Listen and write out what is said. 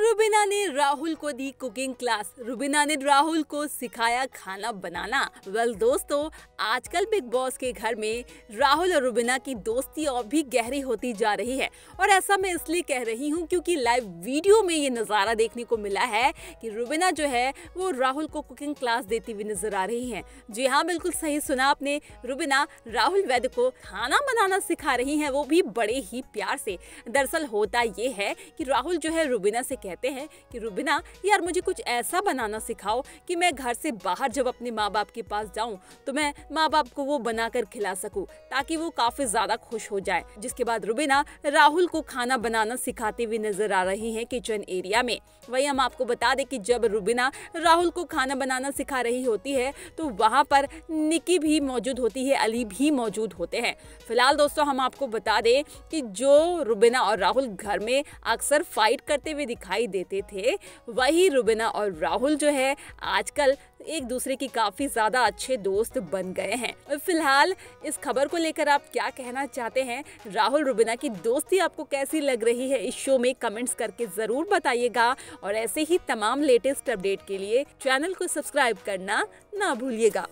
रुबीना ने राहुल को दी cooking class. Rubina ने राहुल को सिखाया खाना बनाना। वेल दोस्तों, आजकल बिग बॉस के घर में राहुल और रुबीना की दोस्ती और भी गहरी होती जा रही है। और ऐसा मैं इसलिए कह रही हूँ क्योंकि लाइव वीडियो में ये नज़ारा देखने को मिला है कि रुबीना जो है, वो राहुल को कुकिंग क्लास देती हुई नज़र आ रही है। जी हाँ बिल्कुल सही सुना आपने। रुबीना राहुल वैद्य को खाना बनाना सिखा रही है, वो भी बड़े ही प्यार से। दरअसल होता ये है कि राहुल जो है, रुबीना से कहते हैं कि, रुबीना, यार मुझे कुछ ऐसा बनाना सिखाओ कि मैं घर से बाहर जब अपने माँ बाप के पास जाऊँ तो मैं माँ बाप को वो बनाकर खिला सकूँ, ताकि वो काफ़ी ज़्यादा खुश हो जाए। जिसके बाद रुबीना राहुल को खाना बनाना सिखाते हुए नज़र आ रही है किचन एरिया में। वही हम आपको बता दें कि जब रुबीना राहुल को खाना बनाना सिखा रही होती है तो वहाँ पर निकी भी मौजूद होती है, अली भी मौजूद होते हैं। फ़िलहाल दोस्तों, हम आपको बता दें कि जो रुबीना और राहुल घर में अक्सर फाइट करते हुए दिखाई देते थे। वही रुबीना और राहुल जो है, आजकल एक दूसरे की काफ़ी ज़्यादा अच्छे दोस्त बन गए हैं। फ़िलहाल इस खबर को लेकर आप क्या कहना चाहते हैं? राहुल, रुबीना की दोस्ती आपको कैसी लग रही है? इस शो में कमेंट्स करके ज़रूर बताइएगा। और ऐसे ही तमाम लेटेस्ट अपडेट के लिए चैनल को सब्सक्राइब करना ना भूलिएगा।